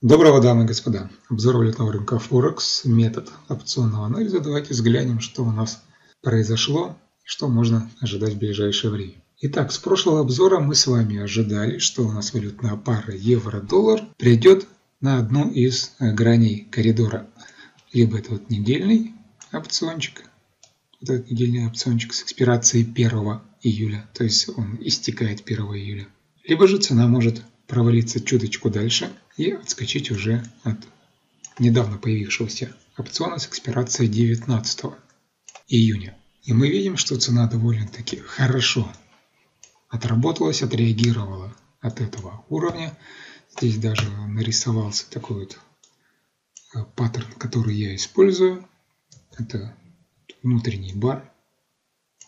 Доброго, дамы и господа. Обзор валютного рынка Форекс, метод опционного анализа. Давайте взглянем, что у нас произошло и что можно ожидать в ближайшее время. Итак, с прошлого обзора мы с вами ожидали, что у нас валютная пара евро-доллар придет на одну из граней коридора. Либо это вот недельный опциончик, вот этот недельный опциончик с экспирацией 1 июля, то есть он истекает 1 июля. Либо же цена может провалиться чуточку дальше и отскочить уже от недавно появившегося опциона с экспирацией 19 июня. И мы видим, что цена довольно-таки хорошо отработалась, отреагировала от этого уровня. Здесь даже нарисовался такой вот э, паттерн, который я использую. Это внутренний бар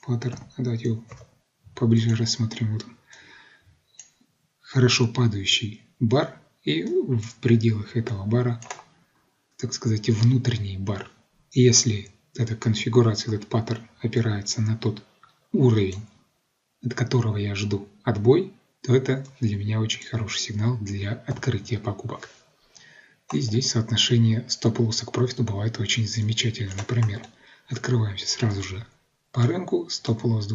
паттерн. Давайте его поближе рассмотрим. Вот хорошо падающий бар и в пределах этого бара, так сказать, внутренний бар. И если эта конфигурация, этот паттерн опирается на тот уровень, от которого я жду отбой, то это для меня очень хороший сигнал для открытия покупок. И здесь соотношение стоп-лосса к профиту бывает очень замечательно. Например, открываемся сразу же по рынку, стоп-лосс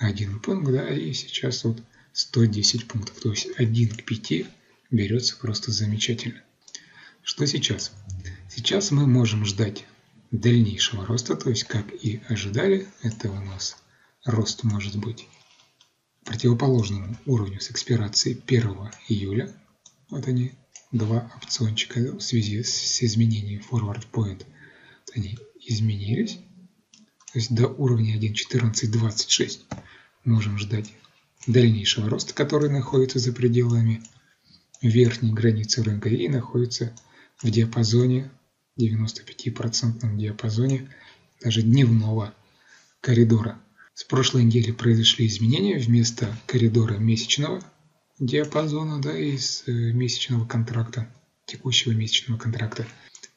21 пункт, да, и сейчас вот 110 пунктов. То есть 1 к 5 берется просто замечательно. Что сейчас? Сейчас мы можем ждать дальнейшего роста, то есть как и ожидали, это у нас рост может быть противоположному уровню с экспирацией 1 июля. Вот они, два опциончика в связи с изменением forward point. Вот они изменились. То есть до уровня 1.1426 можем ждать дальнейшего роста, который находится за пределами верхней границы рынка и находится в диапазоне, 95% диапазоне даже дневного коридора. С прошлой недели произошли изменения вместо коридора месячного диапазона, да, из э, месячного контракта, текущего месячного контракта.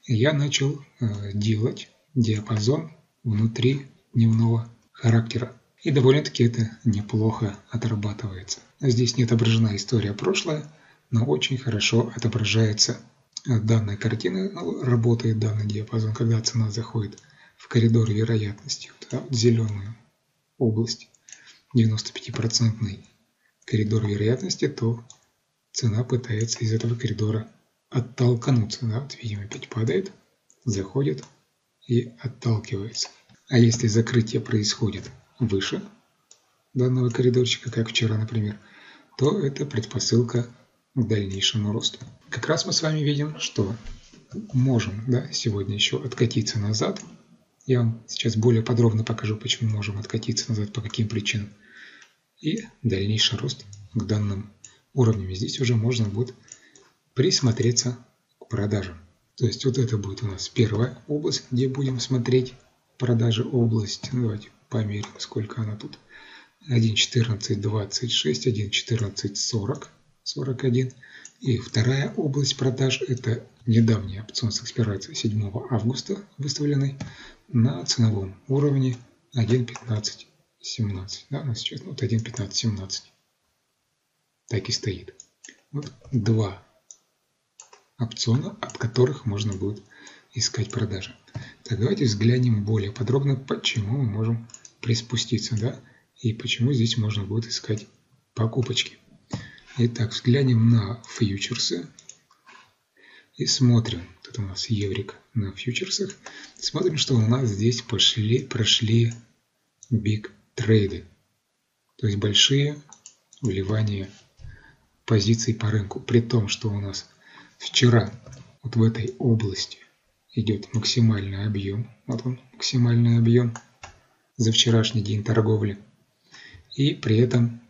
Я начал э, делать диапазон внутри дневного характера. И довольно-таки это неплохо отрабатывается. Здесь не отображена история прошлое, но очень хорошо отображается данная картина, ну, работает данный диапазон, когда цена заходит в коридор вероятности, вот, да, зеленую область, 95% коридор вероятности, то цена пытается из этого коридора оттолкнуться. Да? Вот видим, опять падает, заходит и отталкивается. А если закрытие происходит выше данного коридорчика, как вчера, например, то это предпосылка к дальнейшему росту. Как раз мы с вами видим, что можем да, сегодня еще откатиться назад. Я вам сейчас более подробно покажу, почему можем откатиться назад, по каким причинам. И дальнейший рост к данным уровням. Здесь уже можно будет присмотреться к продажам. То есть вот это будет у нас первая область, где будем смотреть продажи область. Ну, давайте померим, сколько она тут. 1.14.26, 1.14.40, 41. И вторая область продаж – это недавний опцион с экспирацией 7 августа, выставленный на ценовом уровне 1.15.17. Да, у нас сейчас вот 1.15.17. Так и стоит. Вот два опциона, от которых можно будет искать продажи. Так, давайте взглянем более подробно, почему мы можем приспуститься, да, и почему здесь можно будет искать покупочки. Итак, взглянем на фьючерсы и смотрим. Тут у нас еврик на фьючерсах. Смотрим, что у нас здесь пошли, прошли биг трейды. То есть большие вливания позиций по рынку. При том, что у нас вчера вот в этой области идет максимальный объем. Вот он, максимальный объем за вчерашний день торговли. И при этом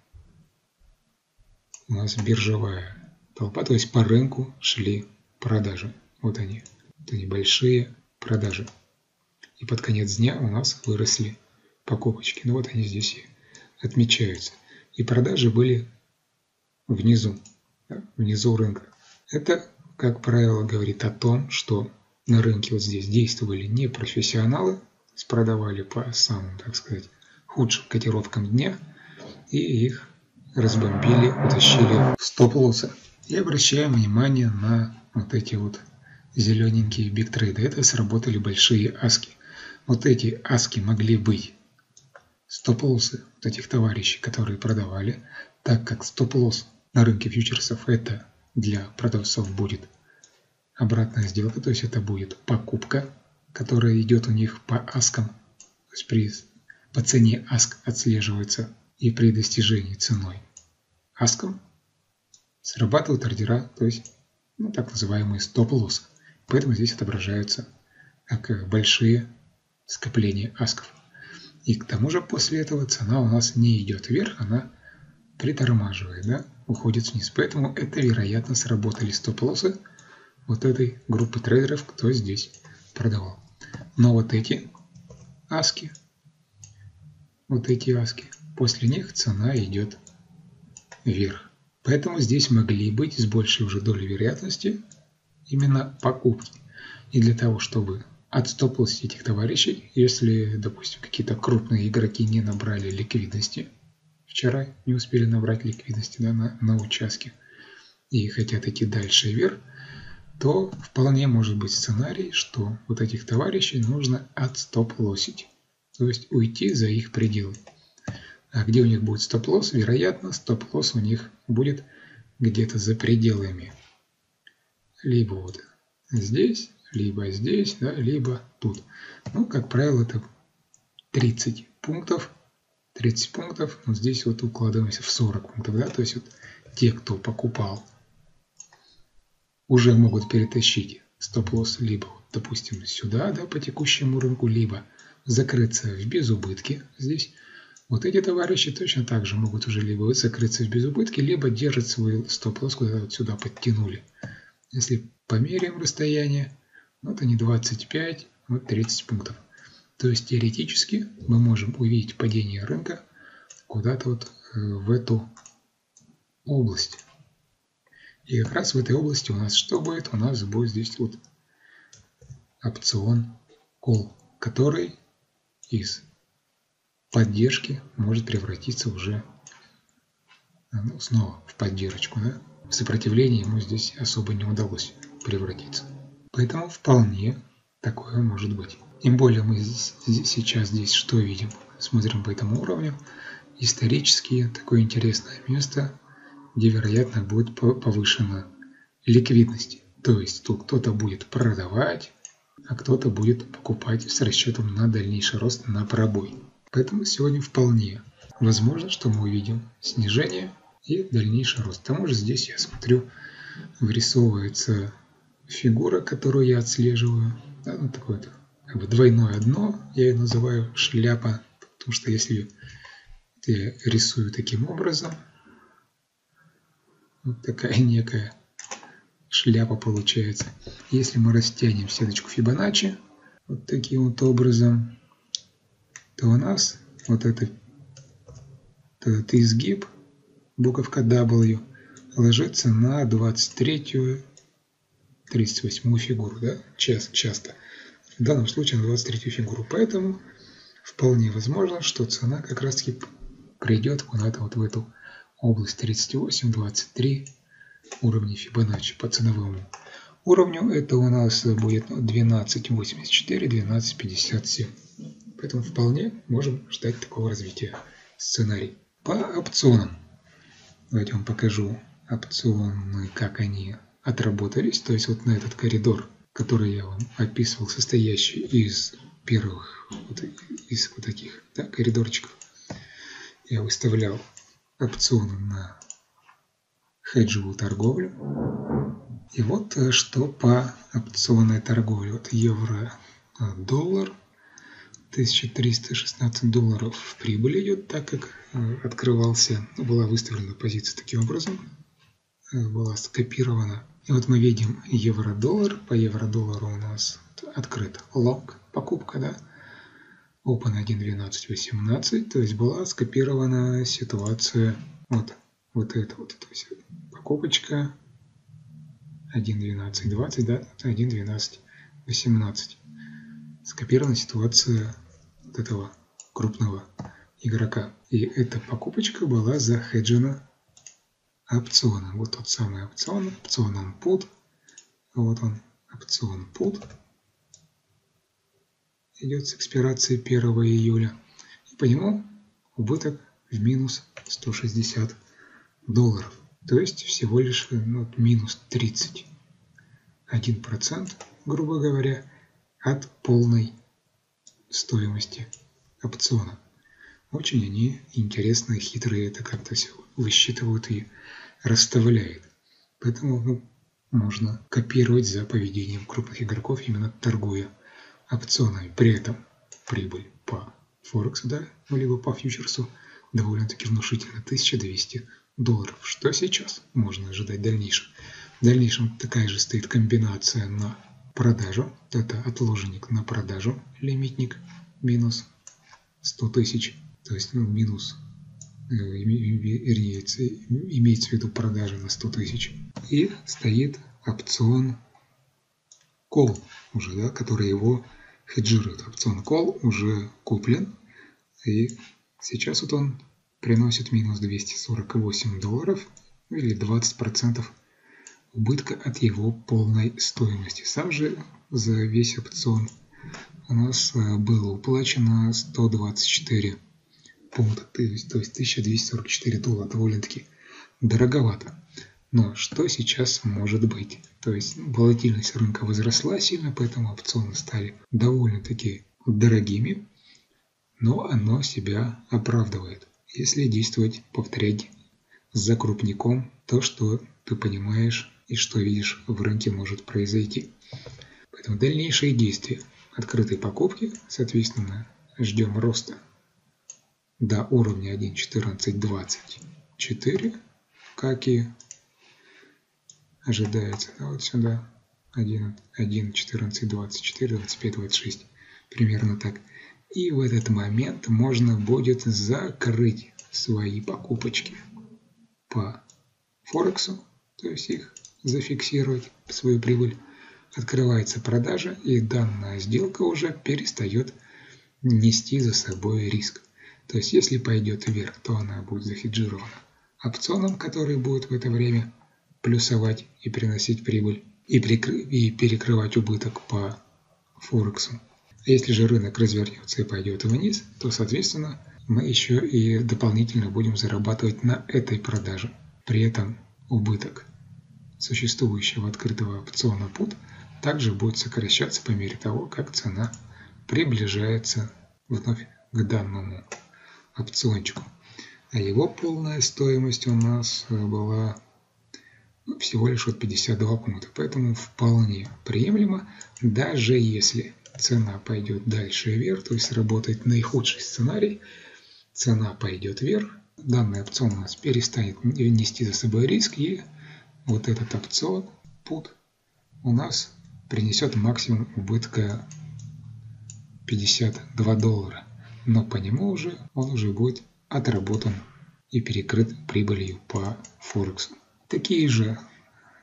у нас биржевая толпа, то есть по рынку шли продажи. Вот они, вот они большие продажи. И под конец дня у нас выросли покупочки. Ну вот они здесь и отмечаются. И продажи были внизу, внизу рынка. Это, как правило, говорит о том, что на рынке вот здесь действовали не профессионалы, продавали по самым, так сказать, худшим котировкам дня, и их разбомбили, утащили в стоп-лоссы. И обращаем внимание на вот эти вот зелененькие бигтрейды. Это сработали большие аски. Вот эти аски могли быть стоп-лоссы вот этих товарищей, которые продавали, так как стоп-лосс на рынке фьючерсов это для продавцов будет обратная сделка, то есть это будет покупка, которая идет у них по аскам, то есть при, по цене аск отслеживается и при достижении ценой аском срабатывают ордера, то есть ну, так называемые стоп-лосс. Поэтому здесь отображаются как большие скопления асков. И к тому же после этого цена у нас не идет вверх, она притормаживает, да, уходит вниз. Поэтому это, вероятно, сработали стоп-лоссы вот этой группы трейдеров, кто здесь продавал. Но вот эти аски, вот эти аски, после них цена идет вверх. Поэтому здесь могли быть с большей уже долей вероятности именно покупки. И для того, чтобы отстопилось этих товарищей, если, допустим, какие-то крупные игроки не набрали ликвидности, вчера не успели набрать ликвидности да, на, на участке и хотят идти дальше вверх, то вполне может быть сценарий, что вот этих товарищей нужно отстоп-лоссить, то есть уйти за их пределы. А где у них будет стоп-лосс? Вероятно, стоп-лосс у них будет где-то за пределами. Либо вот здесь, либо здесь, да, либо тут. Ну, как правило, это 30 пунктов. 30 пунктов. Вот здесь вот укладываемся в 40 пунктов. Да? То есть вот те, кто покупал, уже могут перетащить стоп-лосс либо, допустим, сюда, да, по текущему рынку, либо закрыться в безубытке здесь. Вот эти товарищи точно так же могут уже либо закрыться в безубытке, либо держать свой стоп-лосс куда-то вот сюда подтянули. Если померяем расстояние, вот они 25, вот 30 пунктов. То есть теоретически мы можем увидеть падение рынка куда-то вот э, в эту область. И как раз в этой области у нас что будет? У нас будет здесь вот опцион call, который из поддержки может превратиться уже ну, снова в поддержку. Да? В сопротивлении ему здесь особо не удалось превратиться. Поэтому вполне такое может быть. Тем более мы сейчас здесь что видим? Смотрим по этому уровню. Исторически такое интересное место, где вероятно будет повышена ликвидность. То есть тут кто-то будет продавать, а кто-то будет покупать с расчетом на дальнейший рост на пробой. Поэтому сегодня вполне возможно, что мы увидим снижение и дальнейший рост. К тому же здесь я смотрю, вырисовывается фигура, которую я отслеживаю. Да, ну, такое вот, как бы двойное дно, я ее называю шляпа, потому что если я рисую таким образом, вот такая некая шляпа получается. Если мы растянем сеточку Фибоначчи вот таким вот образом, то у нас вот этот, этот изгиб, буковка W, ложится на 23 38 фигуру, да, часто, часто. В данном случае на 23 фигуру, поэтому вполне возможно, что цена как раз таки придет куда-то вот в эту область 38-23 уровней Фибоначчи по ценовому уровню. Это у нас будет 12.84, 12.57. Поэтому вполне можем ждать такого развития сценарий. По опционам. Давайте вам покажу опционы, как они отработались. То есть вот на этот коридор, который я вам описывал, состоящий из первых вот, из вот таких да, коридорчиков, я выставлял опционы на хеджевую торговлю. И вот э, что по опционной торговле. Вот евро-доллар. 1316 долларов прибыль идет, так как э, открывался, была выставлена позиция таким образом, э, была скопирована и вот мы видим евро-доллар. По евро-доллару у нас открыт лонг, покупка, да. Open 1.12.18, то есть была скопирована ситуация, вот, вот это вот, то есть покупочка 1.12.20, да, 1.12.18. Скопирована ситуация вот этого крупного игрока. И эта покупочка была захеджена опционом. Вот тот самый опцион, опционом put. Вот он, опцион put. Идет с экспирацией 1 июля. И по нему убыток в минус 160 долларов. То есть всего лишь ну, минус 30. 1%, грубо говоря, от полной стоимости опциона. Очень они интересные, хитрые, это как-то все высчитывают и расставляют. Поэтому ну, можно копировать за поведением крупных игроков, именно торгуя опционами. При этом прибыль по Форексу, да, ну, либо по фьючерсу довольно-таки внушительно 1200 долларов. Что сейчас можно ожидать в дальнейшем? В дальнейшем такая же стоит комбинация на продажу. Это отложенник на продажу, лимитник минус 100 тысяч. То есть ну, минус, э, имеется, в виду продажа на 100 тысяч. И стоит опцион call уже, да, который его хеджирует. Опцион call уже куплен. И сейчас вот он приносит минус 248 долларов или 20% убытка от его полной стоимости. Сам же за весь опцион у нас э, было уплачено 124 пункта, то есть 1244 доллара, довольно-таки дороговато. Но что сейчас может быть? То есть волатильность рынка возросла сильно, поэтому опционы стали довольно-таки дорогими, но оно себя оправдывает если действовать, повторять за крупником то, что ты понимаешь и что видишь в рынке может произойти. Поэтому дальнейшие действия открытой покупки, соответственно, ждем роста до уровня 1.1424, как и ожидается да, вот сюда 1, 1, 14, 24, 25, 26, примерно так. И в этот момент можно будет закрыть свои покупочки по Форексу, то есть их зафиксировать, свою прибыль. Открывается продажа, и данная сделка уже перестает нести за собой риск. То есть если пойдет вверх, то она будет захеджирована опционом, который будет в это время плюсовать и приносить прибыль, и, прикры... и перекрывать убыток по Форексу. Если же рынок развернется и пойдет вниз, то, соответственно, мы еще и дополнительно будем зарабатывать на этой продаже. При этом убыток существующего открытого опциона PUT также будет сокращаться по мере того, как цена приближается вновь к данному опциончику. А его полная стоимость у нас была всего лишь от 52 пункта, поэтому вполне приемлемо, даже если цена пойдет дальше вверх, то есть работает наихудший сценарий, цена пойдет вверх, данный опцион у нас перестанет нести за собой риск, и вот этот опцион, put, у нас принесет максимум убытка 52 доллара. Но по нему уже он уже будет отработан и перекрыт прибылью по Форексу. Такие же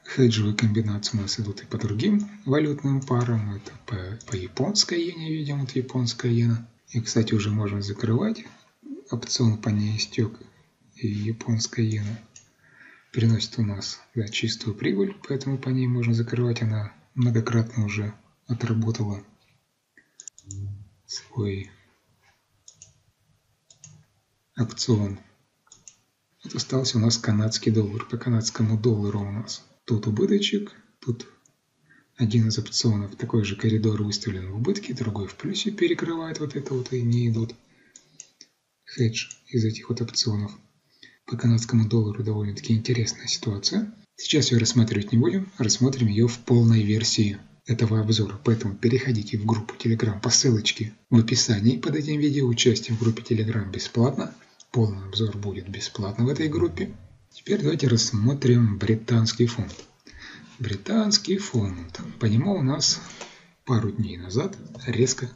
Хеджевые комбинации у нас идут и по другим валютным парам. Это по, по японской иене, видим, вот японская иена. И, кстати, уже можно закрывать. Опцион по ней истек. И японская иена приносит у нас да, чистую прибыль, поэтому по ней можно закрывать. Она многократно уже отработала свой опцион. Вот остался у нас канадский доллар. По канадскому доллару у нас Тут убыточек, тут один из опционов, такой же коридор выставлен в убытке, другой в плюсе перекрывает вот это вот и не идут. Хедж из этих вот опционов. По канадскому доллару довольно-таки интересная ситуация. Сейчас ее рассматривать не будем, рассмотрим ее в полной версии этого обзора. Поэтому переходите в группу Telegram по ссылочке в описании под этим видео. Участие в группе Telegram бесплатно. Полный обзор будет бесплатно в этой группе. Теперь давайте рассмотрим британский фонд. Британский фонд. По нему у нас пару дней назад резко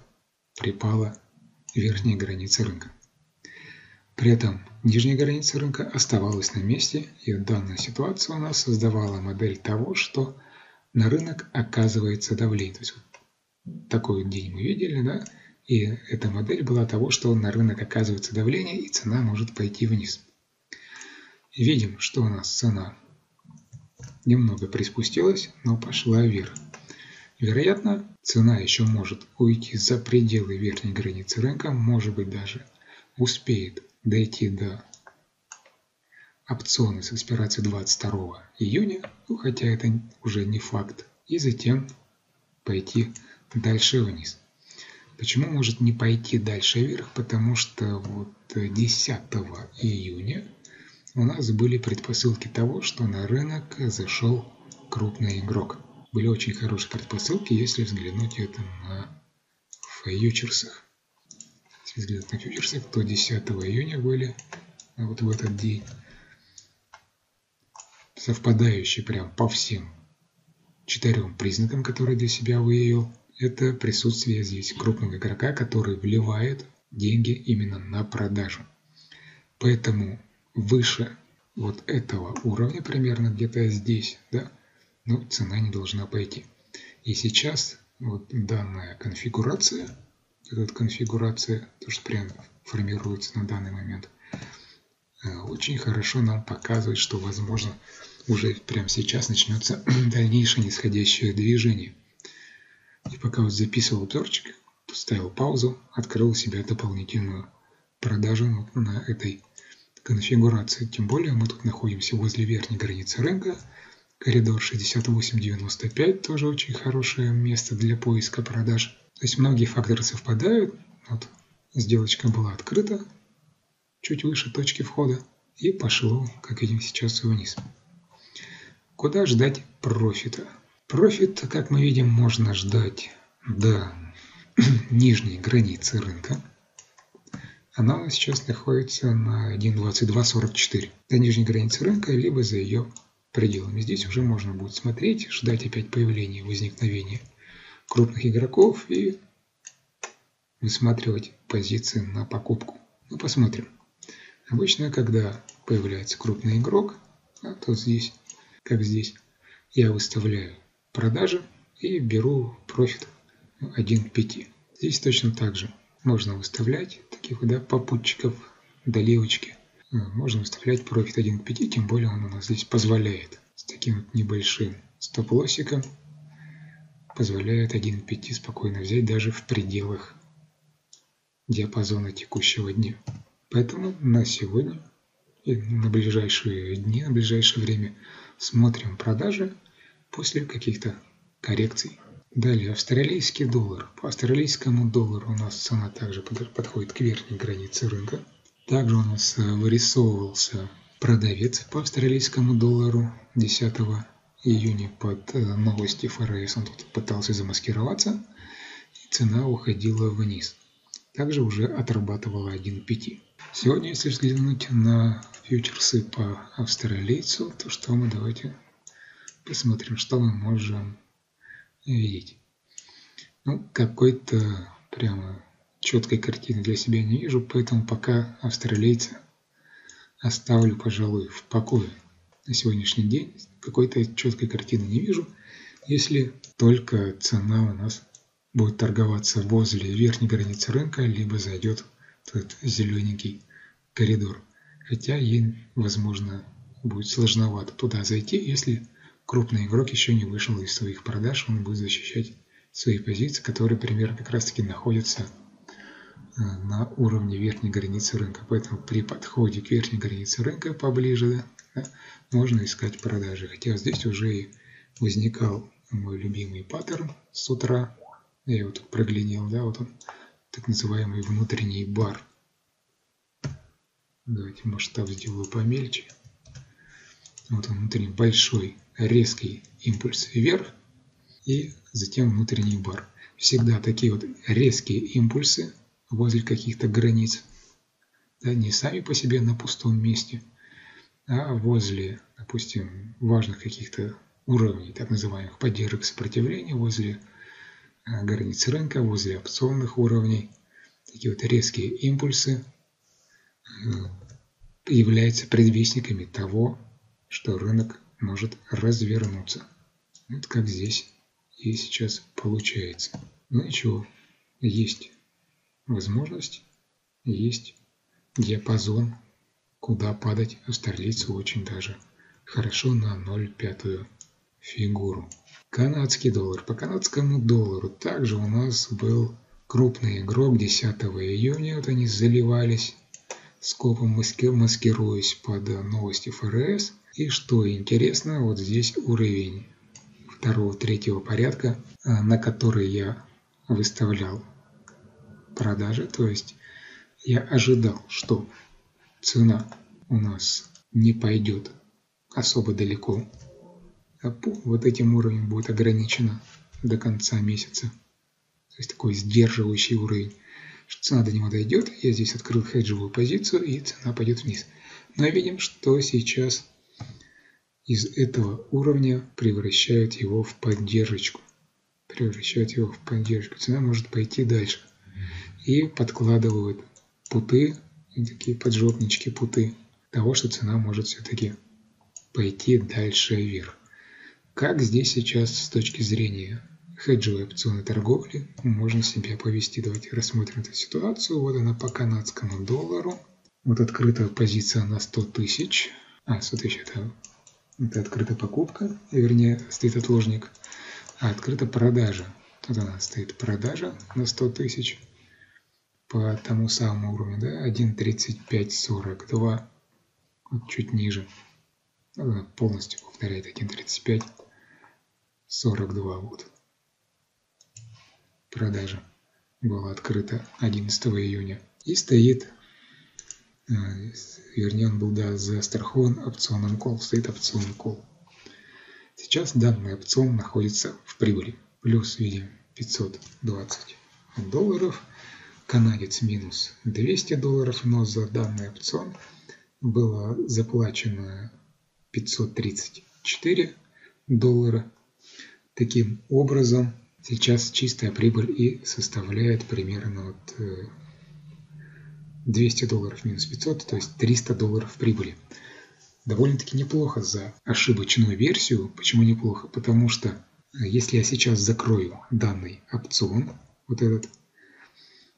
припала верхняя граница рынка. При этом нижняя граница рынка оставалась на месте, и данная ситуация у нас создавала модель того, что на рынок оказывается давление. То есть вот такой день мы видели, да, И эта модель была того, что на рынок оказывается давление и цена может пойти вниз. Видим, что у нас цена немного приспустилась, но пошла вверх. Вероятно, цена еще может уйти за пределы верхней границы рынка, может быть даже успеет дойти до опционы с экспирацией 22 июня, ну, хотя это уже не факт, и затем пойти дальше вниз. Почему может не пойти дальше вверх? Потому что вот 10 июня у нас были предпосылки того, что на рынок зашел крупный игрок. Были очень хорошие предпосылки, если взглянуть это на фьючерсах. Если взглянуть на фьючерсах, то 10 июня были вот в этот день совпадающие прям по всем четырем признакам, которые для себя выявил, это присутствие здесь крупного игрока, который вливает деньги именно на продажу. Поэтому выше вот этого уровня, примерно где-то здесь, да, ну, цена не должна пойти. И сейчас вот данная конфигурация, эта конфигурация, то, что прям формируется на данный момент, э, очень хорошо нам показывает, что возможно уже прямо сейчас начнется дальнейшее нисходящее движение. И пока вот записывал обзорчик, ставил паузу, открыл себе дополнительную продажу на этой конфигурации. Тем более мы тут находимся возле верхней границы рынка. Коридор 68.95 тоже очень хорошее место для поиска продаж. То есть многие факторы совпадают. Вот сделочка была открыта чуть выше точки входа и пошло, как видим сейчас, вниз. Куда ждать профита? Профит, как мы видим, можно ждать до нижней границы рынка. Она сейчас находится на 1.2244. До нижней границы рынка, либо за ее пределами. Здесь уже можно будет смотреть, ждать опять появления, возникновения крупных игроков и высматривать позиции на покупку. Ну, посмотрим. Обычно, когда появляется крупный игрок, то здесь как здесь, я выставляю продажи и беру профит 1 к 5. Здесь точно так же можно выставлять таких да, попутчиков, доливочки. Можно выставлять профит 1 к 5, тем более он у нас здесь позволяет. С таким вот небольшим стоп-лоссиком позволяет 1 к 5 спокойно взять даже в пределах диапазона текущего дня. Поэтому на сегодня и на ближайшие дни, на ближайшее время Смотрим продажи после каких-то коррекций. Далее австралийский доллар. По австралийскому доллару у нас цена также подходит к верхней границе рынка. Также у нас э, вырисовывался продавец по австралийскому доллару 10 июня под э, новости ФРС. Он тут пытался замаскироваться, и цена уходила вниз. Также уже отрабатывала 1,5. Сегодня, если взглянуть на фьючерсы по австралийцу, то что мы давайте посмотрим, что мы можем видеть. Ну, какой-то прямо четкой картины для себя не вижу, поэтому пока австралийца оставлю, пожалуй, в покое. На сегодняшний день какой-то четкой картины не вижу, если только цена у нас будет торговаться возле верхней границы рынка, либо зайдет этот зелененький коридор. Хотя ей, возможно, будет сложновато туда зайти, если крупный игрок еще не вышел из своих продаж, он будет защищать свои позиции, которые примерно как раз таки находятся э, на уровне верхней границы рынка. Поэтому при подходе к верхней границе рынка поближе да, можно искать продажи. Хотя здесь уже и возникал мой любимый паттерн с утра. Я его тут проглядел, да, вот он, так называемый внутренний бар. Давайте масштаб сделаю помельче. Вот он внутренний большой резкий импульс вверх и затем внутренний бар. Всегда такие вот резкие импульсы возле каких-то границ, да, не сами по себе на пустом месте, а возле, допустим, важных каких-то уровней, так называемых поддержек сопротивления, возле а, границ рынка, возле опционных уровней. Такие вот резкие импульсы являются предвестниками того, что рынок может развернуться. Вот как здесь и сейчас получается. Ну ничего, есть возможность, есть диапазон, куда падать австралийцу очень даже хорошо на 0,5 фигуру. Канадский доллар. По канадскому доллару также у нас был крупный игрок 10 июня. Вот они заливались скопом маскируясь под новости ФРС. И что интересно, вот здесь уровень второго-третьего порядка, а, на который я выставлял продажи. То есть я ожидал, что цена у нас не пойдет особо далеко. А вот этим уровнем будет ограничено до конца месяца. То есть такой сдерживающий уровень. Что цена до него дойдет, я здесь открыл хеджевую позицию и цена пойдет вниз. Но видим, что сейчас из этого уровня превращают его в поддержку. Превращают его в поддержку. Цена может пойти дальше. И подкладывают путы, такие поджопнички путы, того, что цена может все-таки пойти дальше вверх. Как здесь сейчас с точки зрения хеджевой опционной торговли можно себя повести? Давайте рассмотрим эту ситуацию. Вот она по канадскому доллару. Вот открытая позиция на 100 тысяч. А, 100 тысяч это, это открытая покупка, вернее стоит отложник. А открыта продажа. Тут она стоит продажа на 100 тысяч по тому самому уровню, да, 1.3542, вот чуть ниже. Она полностью повторяет 1.35, 42 вот. Продажа была открыта 11 июня. И стоит, вернее он был да, застрахован опционом кол, стоит опцион кол. Сейчас данный опцион находится в прибыли. Плюс видим 520 долларов. Канадец минус 200 долларов, но за данный опцион было заплачено 534 доллара. Таким образом, сейчас чистая прибыль и составляет примерно вот 200 долларов минус 500, то есть 300 долларов прибыли. Довольно-таки неплохо за ошибочную версию. Почему неплохо? Потому что э, если я сейчас закрою данный опцион, вот этот,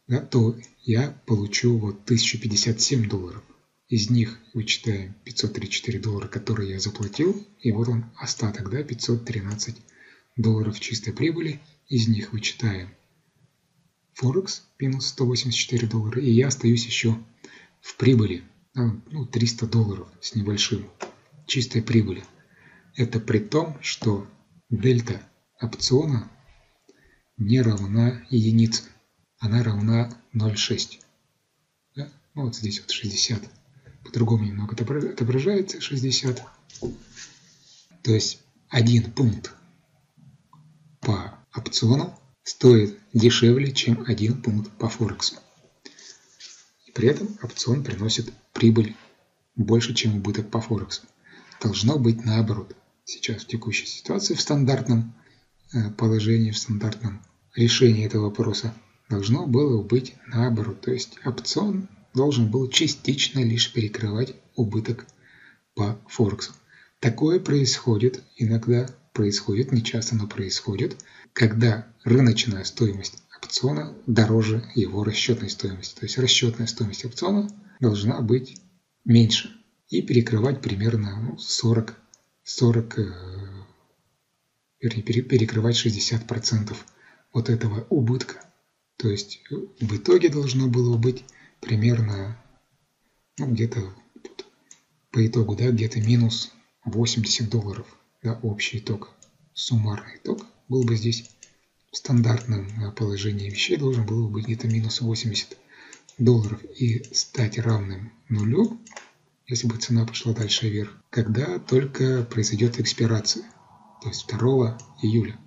да, то я получу вот 1057 долларов. Из них вычитаем 534 доллара, которые я заплатил, и вот он остаток, да, 513 долларов чистой прибыли. Из них вычитаем Форекс минус 184 доллара, и я остаюсь еще в прибыли, ну, 300 долларов с небольшим чистой прибыли. Это при том, что дельта опциона не равна единице, она равна 0,6. Да? Ну, вот здесь вот 60 по-другому немного отображается 60. То есть один пункт по опциону стоит дешевле, чем один пункт по Форексу. И при этом опцион приносит прибыль больше, чем убыток по Форексу. Должно быть наоборот. Сейчас в текущей ситуации, в стандартном э, положении, в стандартном решении этого вопроса должно было быть наоборот. То есть опцион должен был частично лишь перекрывать убыток по Форексу. Такое происходит иногда, происходит, не часто, но происходит, когда рыночная стоимость опциона дороже его расчетной стоимости. То есть расчетная стоимость опциона должна быть меньше и перекрывать примерно ну, 40, 40 э, вернее, перекрывать 60% вот этого убытка. То есть в итоге должно было быть примерно ну, где-то по итогу, да, где-то минус 80 долларов, да, общий итог, суммарный итог был бы здесь в стандартном э, положении вещей должен был быть где-то минус 80 долларов и стать равным нулю, если бы цена пошла дальше вверх, когда только произойдет экспирация, то есть 2 июля.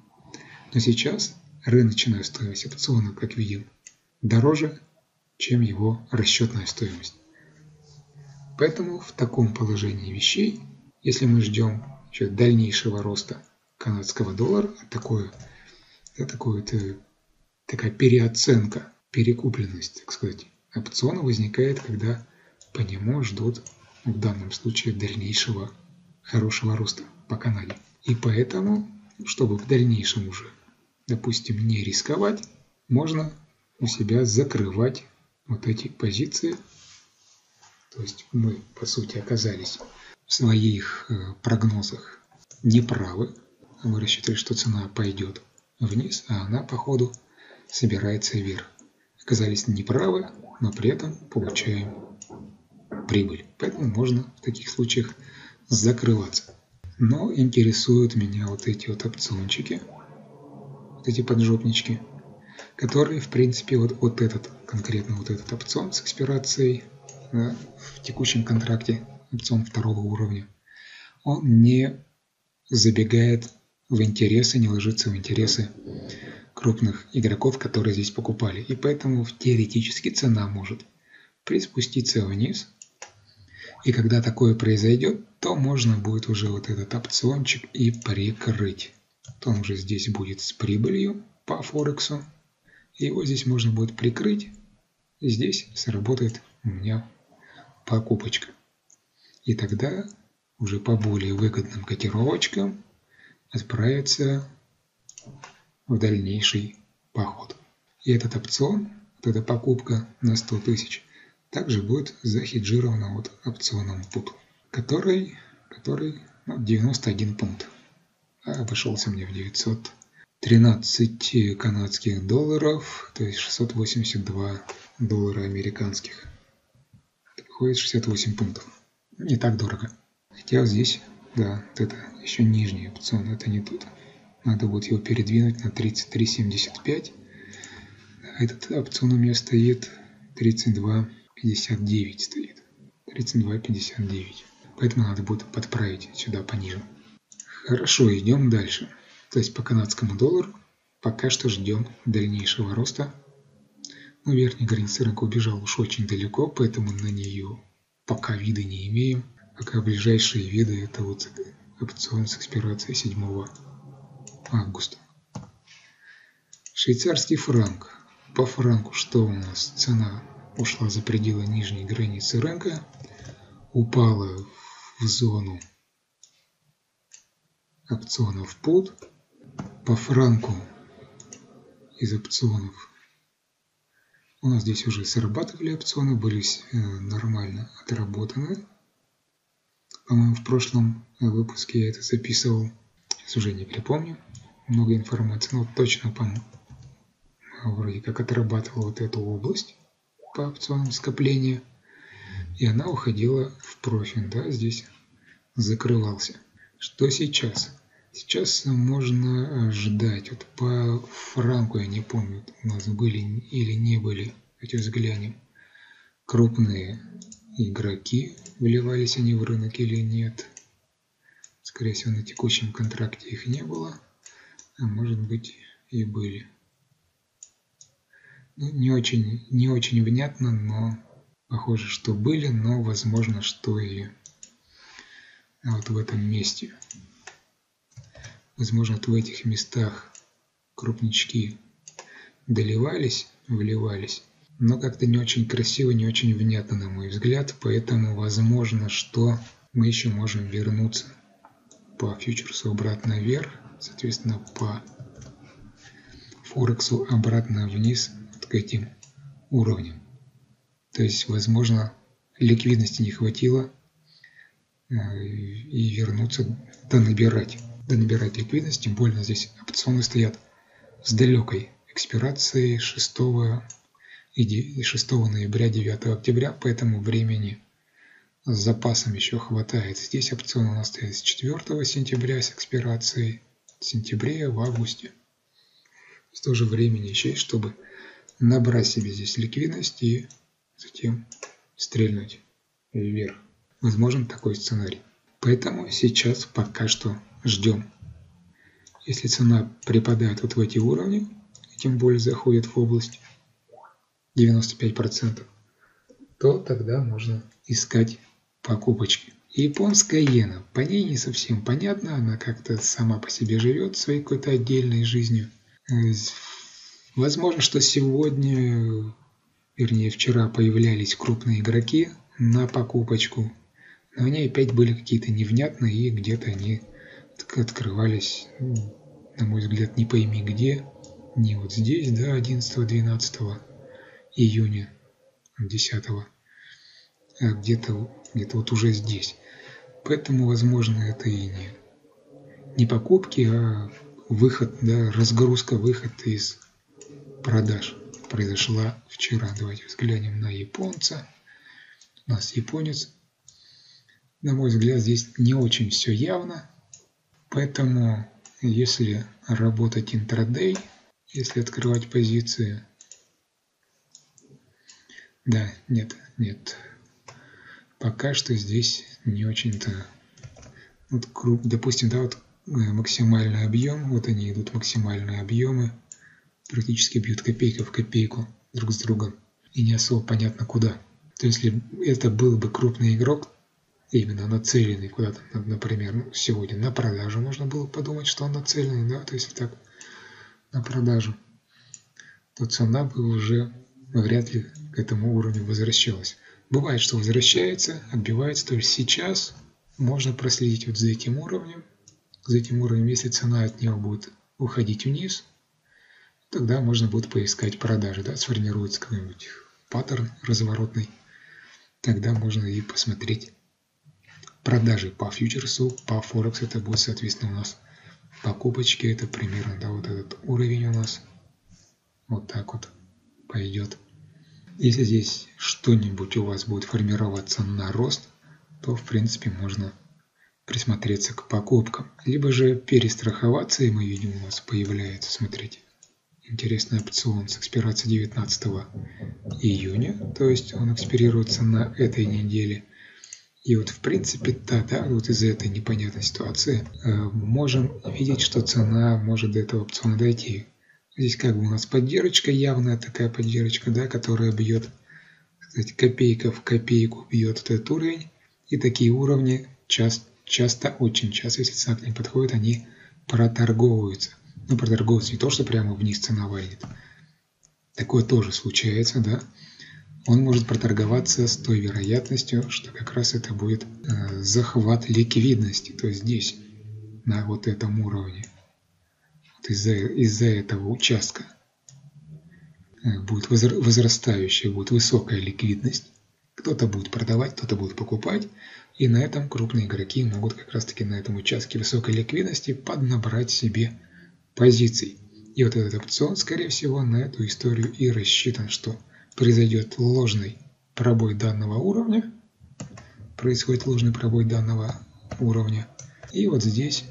Но сейчас рыночная стоимость опциона, как видим, дороже, чем его расчетная стоимость. Поэтому в таком положении вещей, если мы ждем еще дальнейшего роста канадского доллара, такое, да, такое -то, такая переоценка, перекупленность, так сказать, опциона возникает, когда по нему ждут в данном случае дальнейшего хорошего роста по Канаде. И поэтому, чтобы в дальнейшем уже, допустим, не рисковать, можно у себя закрывать вот эти позиции. То есть мы, по сути, оказались в своих э, прогнозах неправы. Мы рассчитывали, что цена пойдет вниз, а она, по ходу, собирается вверх. Оказались неправы, но при этом получаем прибыль. Поэтому можно в таких случаях закрываться. Но интересуют меня вот эти вот опциончики, вот эти поджопнички, которые, в принципе, вот, вот этот, конкретно вот этот опцион с экспирацией да, в текущем контракте, опцион второго уровня, он не забегает в интересы, не ложится в интересы крупных игроков, которые здесь покупали. И поэтому теоретически цена может приспуститься вниз. И когда такое произойдет, то можно будет уже вот этот опциончик и прикрыть. То он уже здесь будет с прибылью по Форексу. Его здесь можно будет прикрыть. Здесь сработает у меня покупочка. И тогда уже по более выгодным котировочкам отправиться в дальнейший поход. И этот опцион, вот эта покупка на 100 тысяч, также будет захеджирована вот опционом PUT, который, который ну, 91 пункт. А обошелся мне в 913 канадских долларов, то есть 682 доллара американских. Выходит 68 пунктов. Не так дорого. Хотя здесь, да, вот это еще нижний опцион, это не тут. Надо будет его передвинуть на 33.75. Этот опцион у меня стоит 32.59 стоит. 32.59. Поэтому надо будет подправить сюда пониже. Хорошо, идем дальше. То есть по канадскому доллару пока что ждем дальнейшего роста. Но верхняя граница рынка убежала уж очень далеко, поэтому на нее пока вида не имеем. Пока ближайшие виды это вот опцион с экспирацией 7 августа. Швейцарский франк. По франку что у нас? Цена ушла за пределы нижней границы рынка, упала в зону опционов под. По франку из опционов у нас здесь уже срабатывали опционы, были э, нормально отработаны. По-моему, в прошлом выпуске я это записывал, сейчас уже не припомню много информации, но точно по вроде как отрабатывал вот эту область по опционам скопления, и она уходила в профиль, да, здесь закрывался. Что сейчас? Сейчас можно ждать, вот по франку, я не помню, у нас были или не были, давайте взглянем, крупные игроки, вливались они в рынок или нет. Скорее всего, на текущем контракте их не было а может быть и были. Ну, не очень, не очень внятно, но похоже, что были, но возможно, что и вот в этом месте. Возможно, вот в этих местах крупнички доливались, вливались, но как-то не очень красиво, не очень внятно, на мой взгляд, поэтому возможно, что мы еще можем вернуться по фьючерсу обратно вверх, соответственно, по Форексу обратно вниз к этим уровням. То есть, возможно, ликвидности не хватило э, и вернуться, да набирать, да набирать ликвидность, тем более здесь опционы стоят с далекой экспирацией 6, и 6 ноября, 9 октября, поэтому времени с запасом еще хватает. Здесь опцион у нас стоит с 4 сентября с экспирацией в сентябре, в августе. С того же времени еще есть, чтобы набрать себе здесь ликвидность и затем стрельнуть вверх. Возможен такой сценарий. Поэтому сейчас пока что ждем. Если цена припадает вот в эти уровни, тем более заходит в область 95%, то тогда можно искать покупочки. Японская иена, по ней не совсем понятно, она как-то сама по себе живет своей какой-то отдельной жизнью. Э, возможно, что сегодня, вернее вчера появлялись крупные игроки на покупочку, но они опять были какие-то невнятные и где-то они открывались, на мой взгляд, не пойми где, не вот здесь, да, 11-12 июня 10 а где-то где вот уже здесь. Поэтому, возможно, это и не, не покупки, а выход, да, разгрузка, выход из продаж произошла вчера. Давайте взглянем на японца. У нас японец. На мой взгляд, здесь не очень все явно. Поэтому, если работать интрадей, если открывать позиции, да, нет, нет, пока что здесь не очень-то вот круг, допустим, да, вот э, максимальный объем, вот они идут максимальные объемы, практически бьют копейка в копейку друг с другом, и не особо понятно куда. То есть, если это был бы крупный игрок, именно нацеленный куда-то, например, ну, сегодня на продажу, можно было подумать, что он нацеленный, да, то есть так, на продажу, то цена бы уже вряд ли к этому уровню возвращалась. Бывает, что возвращается, отбивается, то есть сейчас можно проследить вот за этим уровнем, за этим уровнем, если цена от него будет уходить вниз, тогда можно будет поискать продажи, да, сформируется какой-нибудь паттерн разворотный, тогда можно и посмотреть продажи по фьючерсу, по Форекс это будет, соответственно, у нас покупочки, это примерно, да, вот этот уровень у нас вот так вот пойдет. Если здесь что-нибудь у вас будет формироваться на рост, то в принципе можно присмотреться к покупкам. Либо же перестраховаться, и мы видим у нас появляется, смотрите, интересный опцион с экспирацией 19 июня, то есть он экспирируется на этой неделе. И вот в принципе, да, да, вот из-за этой непонятной ситуации э, можем видеть, что цена может до этого опциона дойти. Здесь как бы у нас поддержка, явная такая поддержка, да, которая бьет, кстати, копейка в копейку бьет этот уровень. И такие уровни часто, часто, очень часто, если цена к ним подходит, они проторговываются. Ну, проторговываются не то, что прямо вниз цена валит. Такое тоже случается, да. Он может проторговаться с той вероятностью, что как раз это будет э, захват ликвидности, то есть здесь, на вот этом уровне из-за из этого участка э, будет возрастающая, будет высокая ликвидность. Кто-то будет продавать, кто-то будет покупать. И на этом крупные игроки могут как раз таки на этом участке высокой ликвидности поднабрать себе позиций. И вот этот опцион, скорее всего, на эту историю и рассчитан, что произойдет ложный пробой данного уровня. Происходит ложный пробой данного уровня. И вот здесь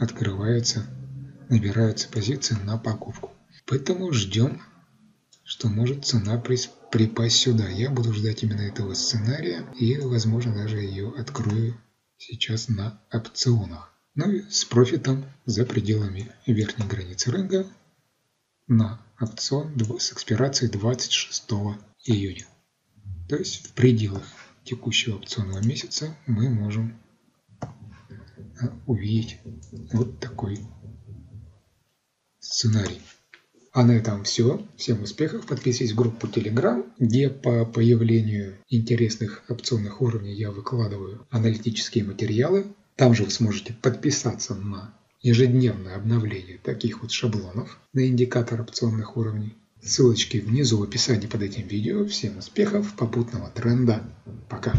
открывается набираются позиции на покупку. Поэтому ждем, что может цена припасть сюда. Я буду ждать именно этого сценария и, возможно, даже ее открою сейчас на опционах. Ну и с профитом за пределами верхней границы рынка на опцион с экспирацией 26 июня. То есть в пределах текущего опционного месяца мы можем увидеть вот такой сценарий. А на этом все. Всем успехов. Подписывайтесь в группу Telegram, где по появлению интересных опционных уровней я выкладываю аналитические материалы. Там же вы сможете подписаться на ежедневное обновление таких вот шаблонов на индикатор опционных уровней. Ссылочки внизу в описании под этим видео. Всем успехов, попутного тренда. Пока.